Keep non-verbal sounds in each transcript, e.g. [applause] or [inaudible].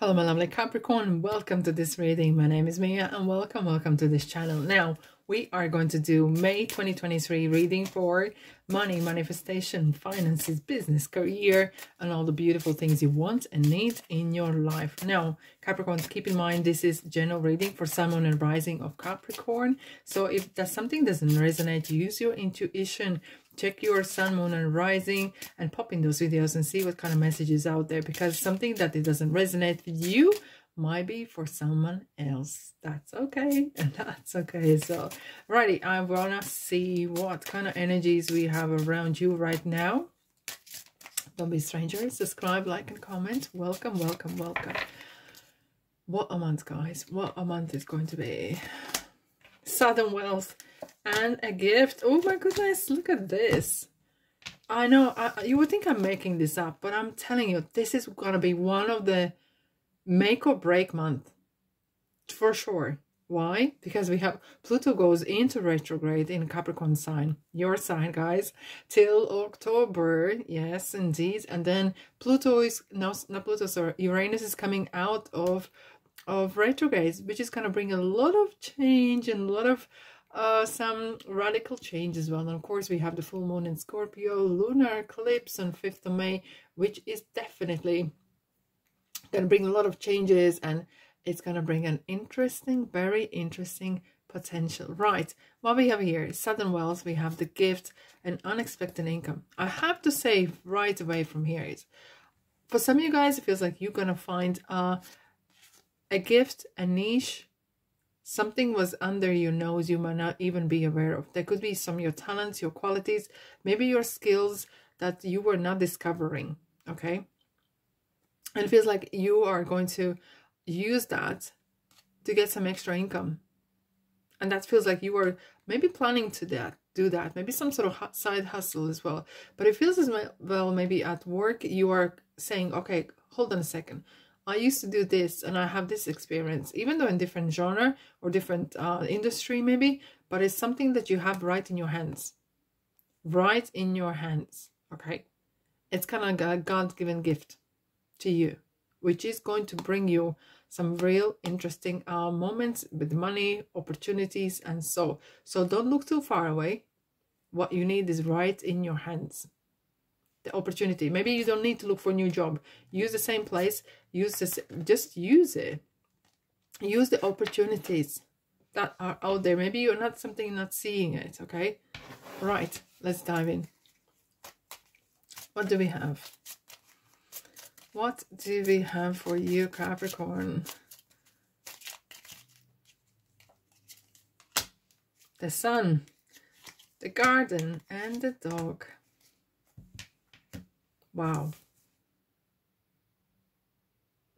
Hello my lovely Capricorn, welcome to this reading. My name is Mia and welcome, welcome to this channel. Now, we are going to do May 2023 reading for money, manifestation, finances, business, career, and all the beautiful things you want and need in your life. Now, Capricorns, keep in mind this is general reading for Sun, and Rising of Capricorn. So if that something doesn't resonate, use your intuition check your sun moon and rising and pop in those videos and see what kind of messages out there because something that it doesn't resonate with you might be for someone else. That's okay [laughs] and that's okay so righty i wanna see what kind of energies we have around you right now. Don't be strangers subscribe like and comment. Welcome welcome welcome. What a month guys. What a month is going to be. Sudden wealth and a gift. Oh my goodness, look at this. I know, I, you would think I'm making this up, but I'm telling you, this is going to be one of the make or break month. For sure. Why? Because we have Pluto goes into retrograde in Capricorn sign, your sign, guys, till October. Yes, indeed. And then Pluto is, no, not Pluto, sorry, Uranus is coming out of of retrogrades, which is going to bring a lot of change and a lot of uh, some radical change as well. And of course, we have the full moon in Scorpio, lunar eclipse on 5th of May, which is definitely going to bring a lot of changes and it's going to bring an interesting, very interesting potential. Right, what we have here is Sudden Wealth. We have the gift and unexpected income. I have to say right away from here is, for some of you guys, it feels like you're going to find uh, a gift, a niche, something was under your nose you might not even be aware of. There could be some of your talents, your qualities, maybe your skills that you were not discovering, okay? And it feels like you are going to use that to get some extra income. And that feels like you are maybe planning to that, do that, maybe some sort of side hustle as well. But it feels as well, maybe at work, you are saying, okay, hold on a second. I used to do this and I have this experience, even though in different genre or different uh, industry maybe, but it's something that you have right in your hands. Right in your hands, okay? It's kind of a God-given gift to you, which is going to bring you some real interesting uh, moments with money, opportunities, and so. So don't look too far away. What you need is right in your hands the opportunity. Maybe you don't need to look for a new job. Use the same place. Use this. Just use it. Use the opportunities that are out there. Maybe you're not something you're not seeing it. Okay. Right. Let's dive in. What do we have? What do we have for you, Capricorn? The sun, the garden, and the dog. Wow.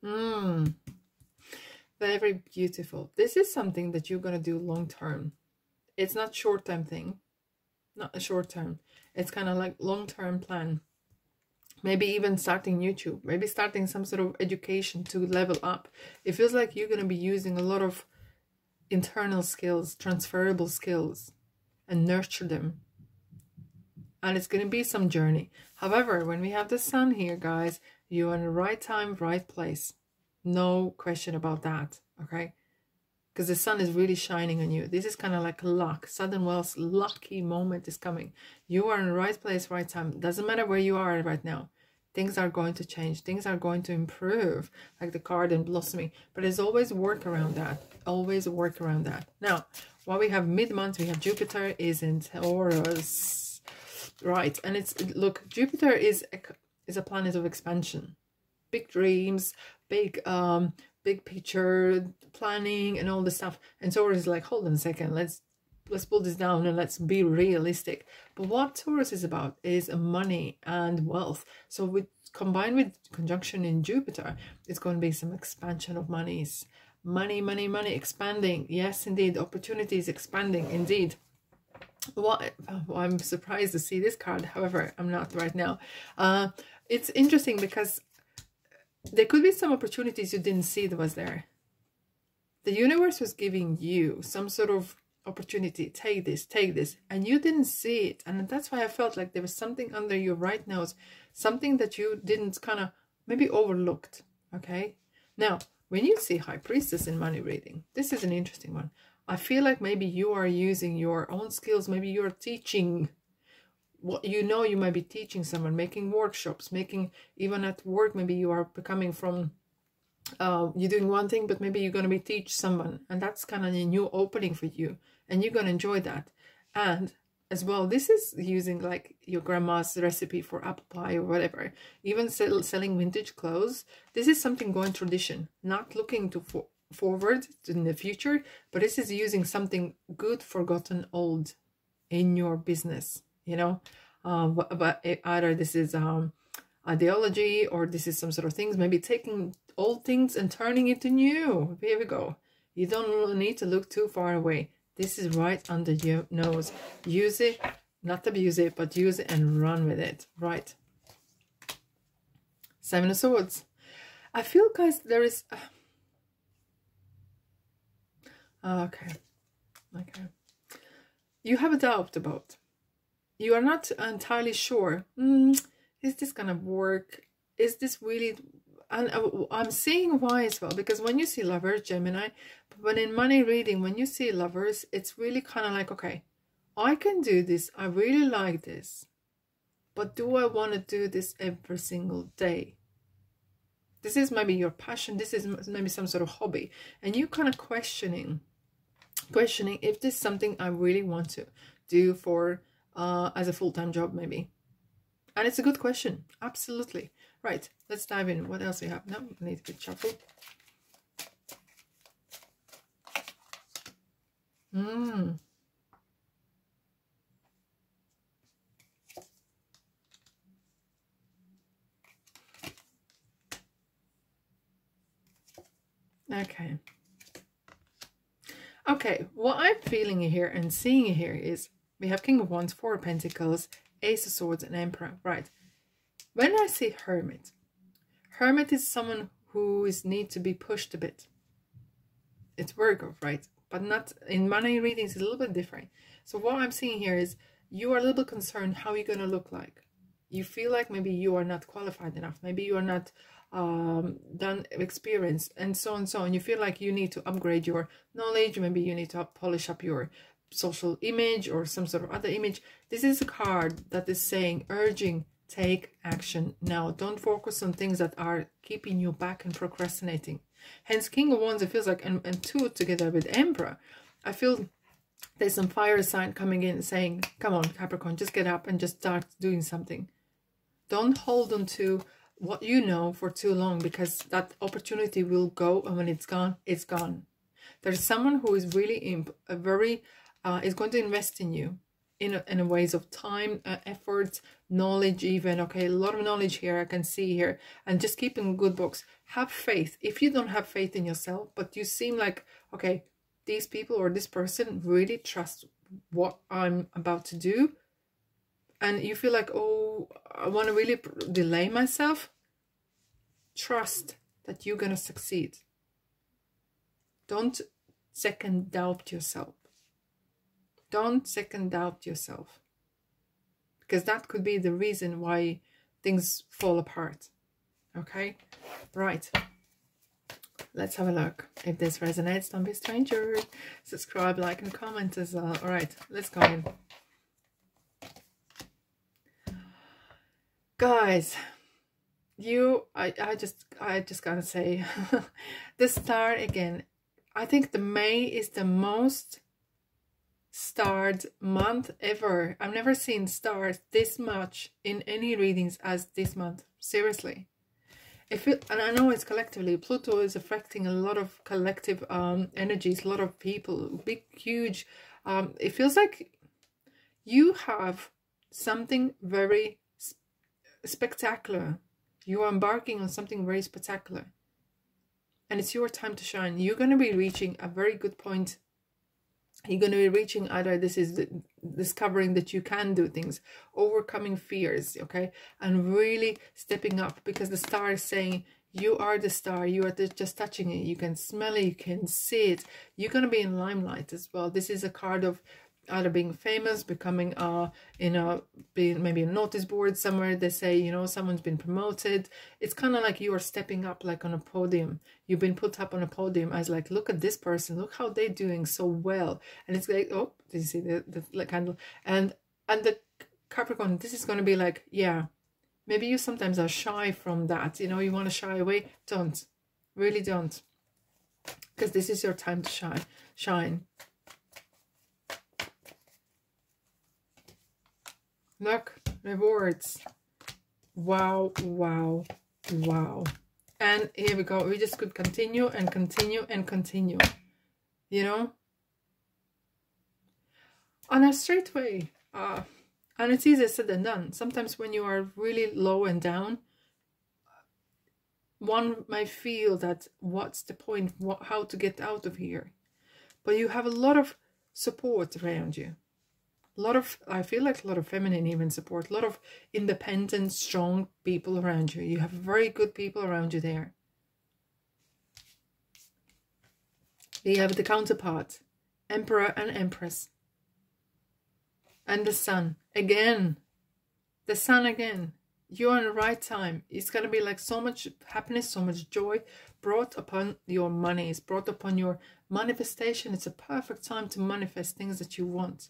Mmm. Very beautiful. This is something that you're going to do long term. It's not short term thing. Not a short term. It's kind of like long term plan. Maybe even starting YouTube. Maybe starting some sort of education to level up. It feels like you're going to be using a lot of internal skills, transferable skills, and nurture them and it's going to be some journey. However, when we have the sun here, guys, you're in the right time, right place. No question about that, okay? Because the sun is really shining on you. This is kind of like luck. Sudden Wealth lucky moment is coming. You are in the right place, right time. Doesn't matter where you are right now. Things are going to change. Things are going to improve, like the card and blossoming. But there's always work around that. Always work around that. Now, while we have mid-month, we have Jupiter is in Taurus right and it's look jupiter is a, is a planet of expansion. Big dreams big um big picture planning and all this stuff. And taurus is like hold on a second let's let's pull this down and let's be realistic. But what taurus is about is money and wealth. So with combined with conjunction in jupiter it's going to be some expansion of monies. Money money money expanding. Yes indeed opportunities expanding indeed what well, I'm surprised to see this card. However, I'm not right now. Uh, it's interesting because there could be some opportunities you didn't see that was there. The universe was giving you some sort of opportunity. Take this, take this. And you didn't see it. And that's why I felt like there was something under your right nose. Something that you didn't kind of maybe overlooked. Okay. Now, when you see High Priestess in money reading, this is an interesting one. I feel like maybe you are using your own skills. Maybe you're teaching what you know you might be teaching someone, making workshops, making even at work, maybe you are becoming from uh, you're doing one thing, but maybe you're going to be teach someone, and that's kind of a new opening for you, and you're going to enjoy that. And as well, this is using like your grandma's recipe for apple pie or whatever. Even sell, selling vintage clothes. This is something going tradition, not looking to for, forward in the future, but this is using something good, forgotten, old in your business. You know, uh, but either this is um ideology or this is some sort of things maybe taking old things and turning it to new. Here we go. You don't need to look too far away. This is right under your nose. Use it not abuse it but use it and run with it. Right. Seven of swords. I feel guys there is uh, okay. Okay. You have a doubt about you are not entirely sure mm, is this gonna work? Is this really and uh, I'm seeing why as well because when you see lovers Gemini but in money reading when you see lovers it's really kind of like okay I can do this. I really like this but do I want to do this every single day? This is maybe your passion. This is maybe some sort of hobby and you kind of questioning questioning if this is something I really want to do for uh, as a full-time job maybe and it's a good question. Absolutely. Right. Let's dive in. What else we have? No, we need a bit shuffle. Mmm. Okay. Okay, what I'm feeling here and seeing here is we have King of Wands, Four of Pentacles, Ace of Swords and Emperor. Right. When I say Hermit, Hermit is someone who is need to be pushed a bit. It's Virgo, right? But not in money readings, it's a little bit different. So what I'm seeing here is you are a little bit concerned how you're going to look like. You feel like maybe you are not qualified enough. Maybe you are not um, done experience and so on so on. You feel like you need to upgrade your knowledge. Maybe you need to polish up your social image or some sort of other image. This is a card that is saying, urging, take action now. Don't focus on things that are keeping you back and procrastinating. Hence, King of Wands, it feels like, and, and two together with Emperor, I feel there's some fire sign coming in saying, come on, Capricorn, just get up and just start doing something. Don't hold on to what you know for too long because that opportunity will go and when it's gone, it's gone. There's someone who is really in a very uh, is going to invest in you in a, in a ways of time, uh, effort, knowledge even. Okay, a lot of knowledge here I can see here. And just keeping good books. Have faith. If you don't have faith in yourself, but you seem like, okay, these people or this person really trust what I'm about to do. And you feel like, oh, I want to really delay myself. Trust that you're going to succeed. Don't second doubt yourself. Don't second doubt yourself. Because that could be the reason why things fall apart. Okay? Right. Let's have a look. If this resonates, don't be a stranger. Subscribe, like, and comment as well. All right, let's go in. Guys, you, I, I just, I just gotta say, [laughs] the star again. I think the May is the most starred month ever. I've never seen stars this much in any readings as this month. Seriously. If it, and I know it's collectively, Pluto is affecting a lot of collective um, energies, a lot of people, big, huge. Um, it feels like you have something very spectacular. You are embarking on something very spectacular. And it's your time to shine. You're going to be reaching a very good point. You're going to be reaching either this is discovering that you can do things overcoming fears okay? And really stepping up because the star is saying you are the star. You are just touching it. You can smell it. You can see it. You're going to be in limelight as well. This is a card of either being famous, becoming uh in a being maybe a notice board somewhere. They say you know someone's been promoted. It's kind of like you are stepping up like on a podium. You've been put up on a podium as like look at this person, look how they're doing so well, and it's like oh did you see the the, the candle and and the Capricorn. This is going to be like yeah. Maybe you sometimes are shy from that. You know, you want to shy away. Don't. Really don't. Because this is your time to shine. Shine. Look, rewards. Wow, wow, wow. And here we go. We just could continue and continue and continue. You know? On a straight way. Uh, and it's easier said than done. Sometimes when you are really low and down, one might feel that what's the point, what, how to get out of here. But you have a lot of support around you a lot of i feel like a lot of feminine even support a lot of independent strong people around you. You have very good people around you there. You have the counterpart emperor and empress. And the sun again. The sun again. You're in the right time. It's going to be like so much happiness so much joy brought upon your money. It's brought upon your manifestation. It's a perfect time to manifest things that you want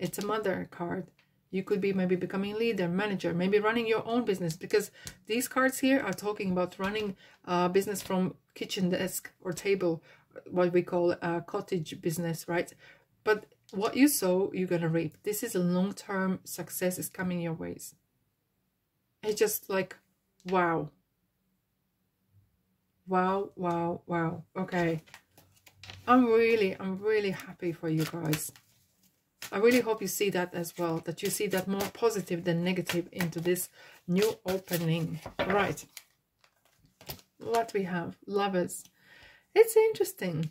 it's a mother card. You could be maybe becoming leader, manager, maybe running your own business because these cards here are talking about running a business from kitchen desk or table, what we call a cottage business, right? But what you sow, you're going to reap. This is a long-term success is coming your ways. It's just like, wow. Wow, wow, wow. Okay. I'm really, I'm really happy for you guys. I really hope you see that as well, that you see that more positive than negative into this new opening. Right. What we have? Lovers. It's interesting.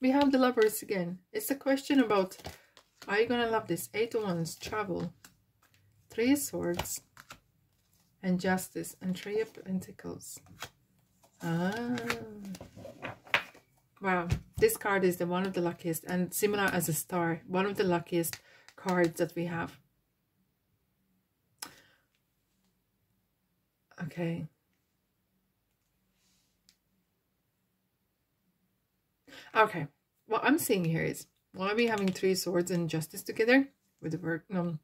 We have the lovers again. It's a question about, are you going to love this? Eight of Wands, travel. Three Swords. And Justice. And Three of Pentacles. Ah. Wow, this card is the one of the luckiest and similar as a star, one of the luckiest cards that we have. Okay. Okay, what I'm seeing here is why are we having three swords and justice together with the work um,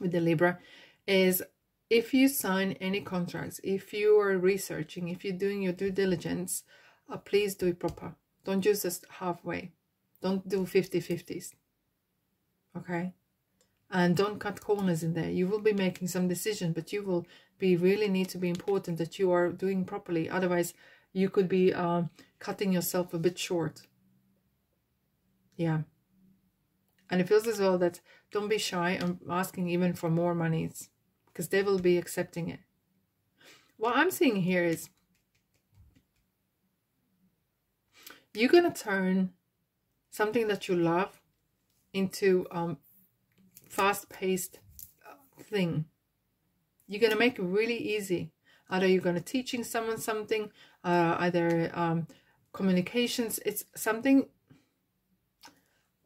with the Libra is if you sign any contracts, if you are researching, if you're doing your due diligence, uh, please do it proper don't use this halfway. Don't do 50-50s. Okay? And don't cut corners in there. You will be making some decision, but you will be really need to be important that you are doing properly. Otherwise, you could be uh, cutting yourself a bit short. Yeah. And it feels as well that don't be shy and asking even for more monies because they will be accepting it. What I'm seeing here is you're going to turn something that you love into um fast-paced uh, thing. You're going to make it really easy. Either you're going to teaching someone something, uh, either um, communications. It's something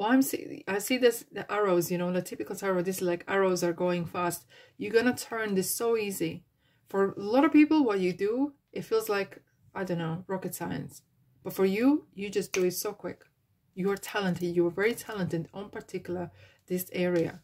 well, I'm see, I see this, the arrows, you know, the typical arrow, this is like arrows are going fast. You're to turn this so easy. For a lot of people, what you do, it feels like, I don't know, rocket science. But for you, you just do it so quick. You are talented. You are very talented on particular this area.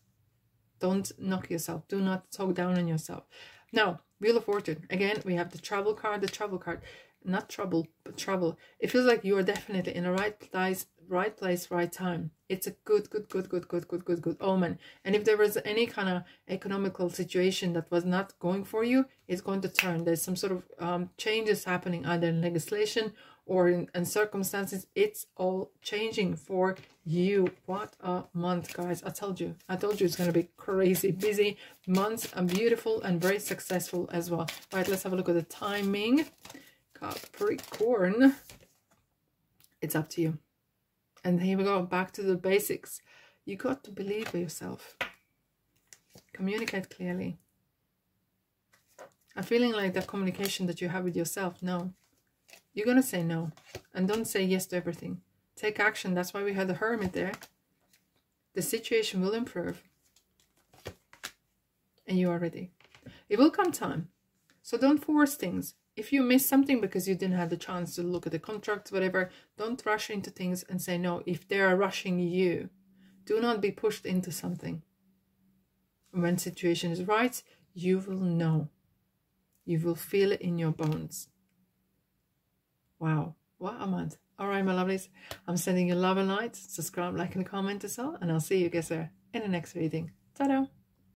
Don't knock yourself. Do not talk down on yourself. Now, Wheel of Fortune. Again, we have the travel card, the travel card. Not trouble, but trouble. It feels like you are definitely in the right place, right place, right time. It's a good, good, good, good, good, good, good, good omen. And if there was any kind of economical situation that was not going for you, it's going to turn. There's some sort of um, changes happening either in legislation or in, in circumstances it's all changing for you. What a month guys. I told you. I told you it's going to be crazy busy months and beautiful and very successful as well. Right let's have a look at the timing. Capricorn it's up to you. And here we go back to the basics. You got to believe in yourself. Communicate clearly. I'm feeling like that communication that you have with yourself no you're going to say no. And don't say yes to everything. Take action. That's why we had the hermit there. the situation will improve and you are ready. It will come time. So don't force things. If you miss something because you didn't have the chance to look at the contracts, whatever, don't rush into things and say no. If they are rushing you, do not be pushed into something. When situation is right, you will know. You will feel it in your bones. Wow, what a month. All right, my lovelies, I'm sending you love and light. Subscribe, like, and comment as well, and I'll see you guys there in the next reading. Ta-da!